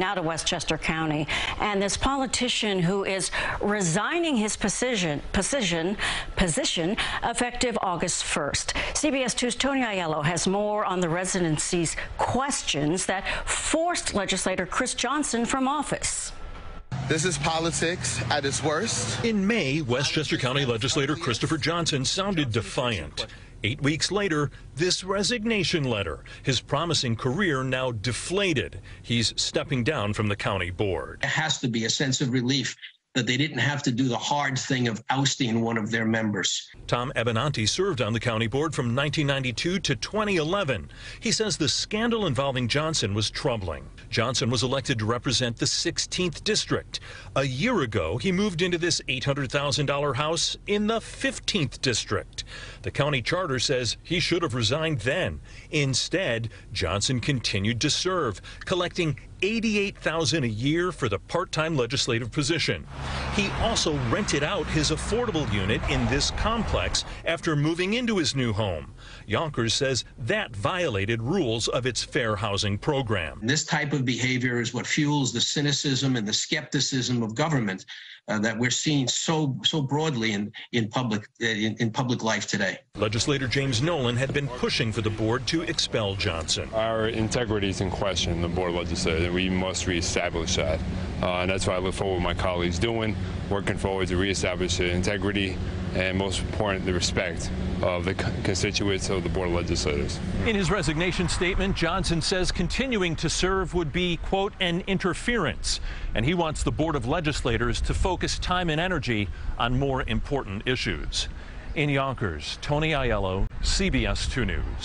Now to Westchester County, and this politician who is resigning his position, position, position effective August 1st. CBS 2's Tony Aiello has more on the residency's questions that forced legislator Chris Johnson from office. This is politics at its worst. In May, Westchester County legislator Christopher Johnson sounded defiant. Eight weeks later, this resignation letter, his promising career now deflated. He's stepping down from the county board. It has to be a sense of relief that they didn't have to do the hard thing of ousting one of their members. Tom Abinanti served on the county board from 1992 to 2011. He says the scandal involving Johnson was troubling. Johnson was elected to represent the 16th district. A year ago, he moved into this $800,000 house in the 15th district. The county charter says he should have resigned then. Instead, Johnson continued to serve, collecting 88,000 a year for the part-time legislative position. He also rented out his affordable unit in this complex after moving into his new home. Yonkers says that violated rules of its fair housing program. This type of behavior is what fuels the cynicism and the skepticism of government uh, that we're seeing so so broadly in in public uh, in, in public life today. Legislator James Nolan had been pushing for the board to expel Johnson. Our integrity is in question, the board legislator. We must reestablish that. Uh, and that's what I look forward to my colleagues doing, working forward to reestablish the integrity and most important, the respect of the constituents of the Board of Legislators. In his resignation statement, Johnson says continuing to serve would be, quote, an interference. And he wants the Board of Legislators to focus time and energy on more important issues. In Yonkers, Tony Aiello, CBS 2 News.